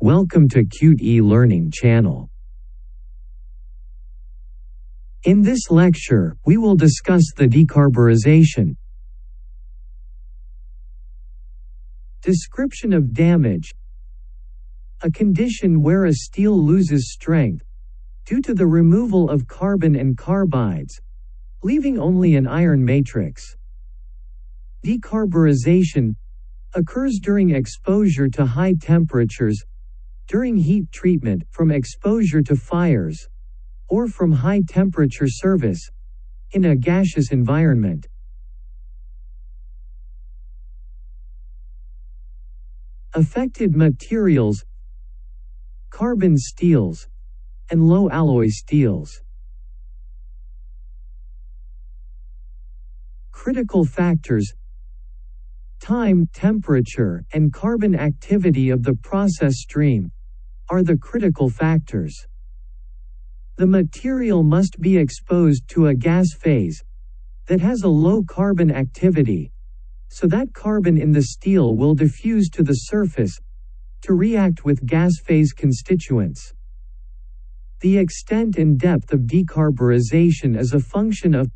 Welcome to Qt e-Learning channel. In this lecture, we will discuss the decarburization. Description of damage. A condition where a steel loses strength due to the removal of carbon and carbides, leaving only an iron matrix. Decarburization occurs during exposure to high temperatures, during heat treatment, from exposure to fires, or from high temperature service, in a gaseous environment. Affected materials Carbon steels and low alloy steels. Critical factors Time, temperature, and carbon activity of the process stream are the critical factors. The material must be exposed to a gas phase that has a low carbon activity, so that carbon in the steel will diffuse to the surface to react with gas phase constituents. The extent and depth of decarburization is a function of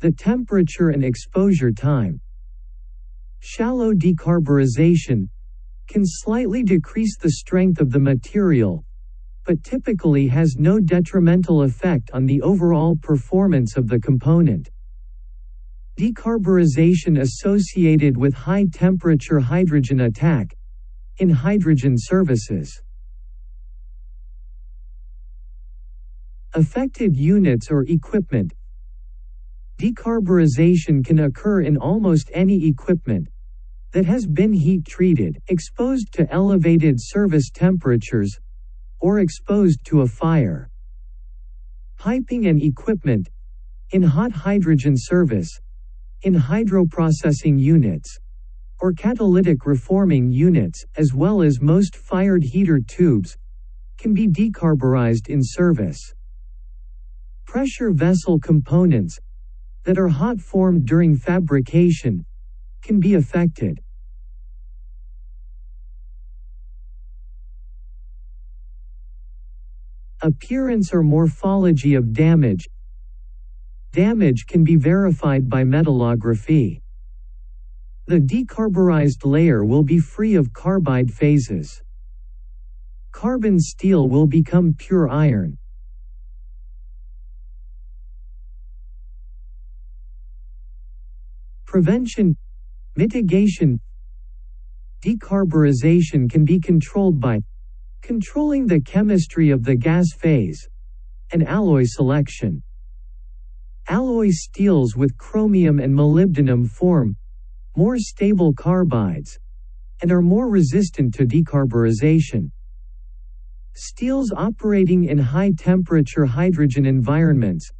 the temperature and exposure time. Shallow decarburization can slightly decrease the strength of the material, but typically has no detrimental effect on the overall performance of the component. Decarburization associated with high temperature hydrogen attack in hydrogen services. Affected units or equipment Decarburization can occur in almost any equipment that has been heat treated, exposed to elevated service temperatures, or exposed to a fire. Piping and equipment in hot hydrogen service, in hydroprocessing units, or catalytic reforming units, as well as most fired heater tubes, can be decarburized in service. Pressure vessel components that are hot formed during fabrication can be affected. Appearance or morphology of damage Damage can be verified by metallography. The decarburized layer will be free of carbide phases. Carbon steel will become pure iron. Prevention Mitigation Decarburization can be controlled by controlling the chemistry of the gas phase and alloy selection. Alloy steels with chromium and molybdenum form more stable carbides and are more resistant to decarburization. Steels operating in high temperature hydrogen environments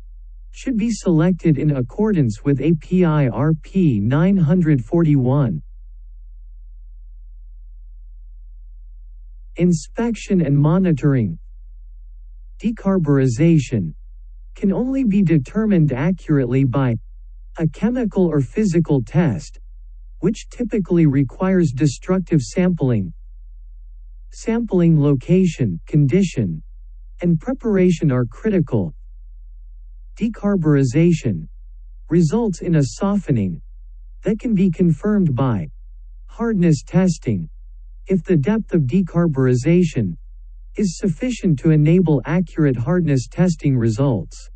should be selected in accordance with API RP 941. Inspection and monitoring Decarburization can only be determined accurately by a chemical or physical test, which typically requires destructive sampling. Sampling location, condition, and preparation are critical. Decarburization results in a softening that can be confirmed by hardness testing if the depth of decarburization is sufficient to enable accurate hardness testing results.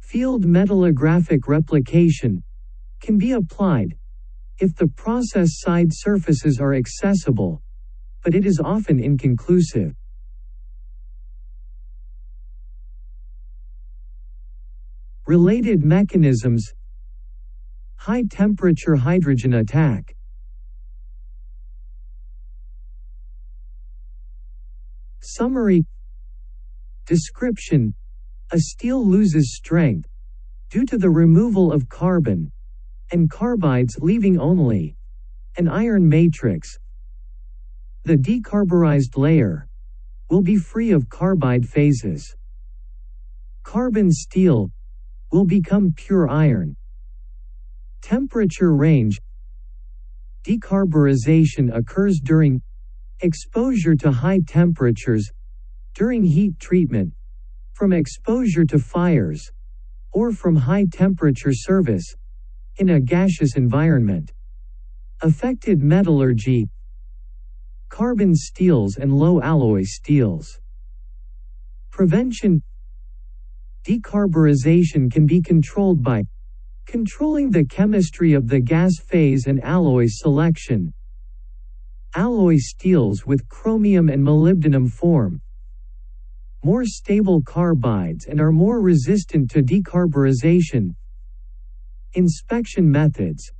Field metallographic replication can be applied if the process side surfaces are accessible, but it is often inconclusive. Related mechanisms. High temperature hydrogen attack. Summary. Description. A steel loses strength due to the removal of carbon and carbides leaving only an iron matrix. The decarburized layer will be free of carbide phases. Carbon steel will become pure iron. Temperature range Decarburization occurs during exposure to high temperatures, during heat treatment, from exposure to fires, or from high temperature service, in a gaseous environment. Affected metallurgy, carbon steels and low alloy steels. Prevention Decarburization can be controlled by controlling the chemistry of the gas phase and alloy selection. Alloy steels with chromium and molybdenum form more stable carbides and are more resistant to decarburization. Inspection methods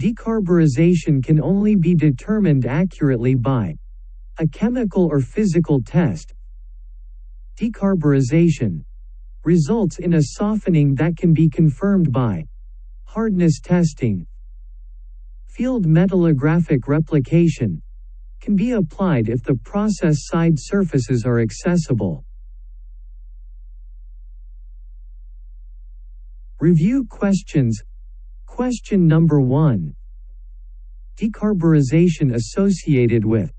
Decarburization can only be determined accurately by a chemical or physical test. Decarburization results in a softening that can be confirmed by hardness testing. Field metallographic replication can be applied if the process side surfaces are accessible. Review questions Question number 1 Decarburization associated with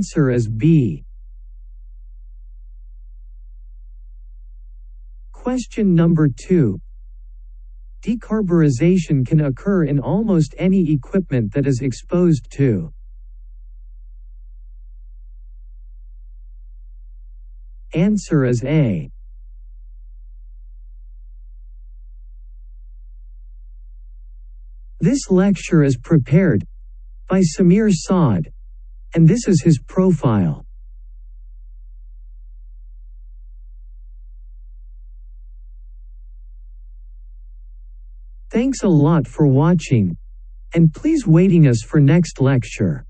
Answer is B. Question number 2. Decarburization can occur in almost any equipment that is exposed to Answer is A. This lecture is prepared by Samir Saad. And this is his profile. Thanks a lot for watching. And please waiting us for next lecture.